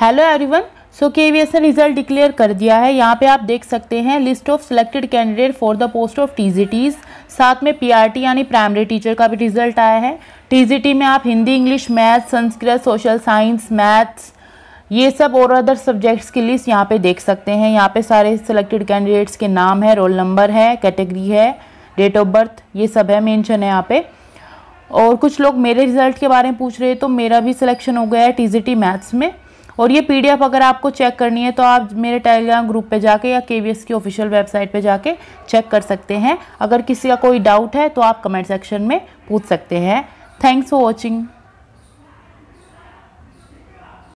Hello everyone so K V S ने result declare कर दिया है। यहाँ पे आप देख सकते हैं list of selected candidate for the post of TGTs साथ में पीआरटी यानी प्राइमरी टीचर का भी रिज़ल्ट आया है। टीजीटी में आप Hindi English math Sanskrit social science maths ये सब और अदर सब्जेक्ट्स की लिस्ट यहाँ पे देख सकते हैं। यहाँ पे सारे सिलेक्टेड कैंडिडेट्स के नाम है रोल नंबर है कैटेगरी है डेट ऑफ़ बर्थ ये सब है मेंशन है यहाँ पे। और कुछ लोग मेरे रिज़ल्ट के बारे में पूछ रहे हैं तो मेरा भी सिलेक्शन हो गया है टीजीटी मैथ्स में। और ये पीडीएफ अगर आपको चेक करनी है तो आप मेरे टेलीग्राम ग्रुप पे जाके या केवीएस की ऑफिशियल वेबसाइट पे जाके चेक कर सकते हैं। अगर किसी का कोई डाउट है तो आप कमेंट सेक्शन में पूछ सकते हैं। Thanks for watching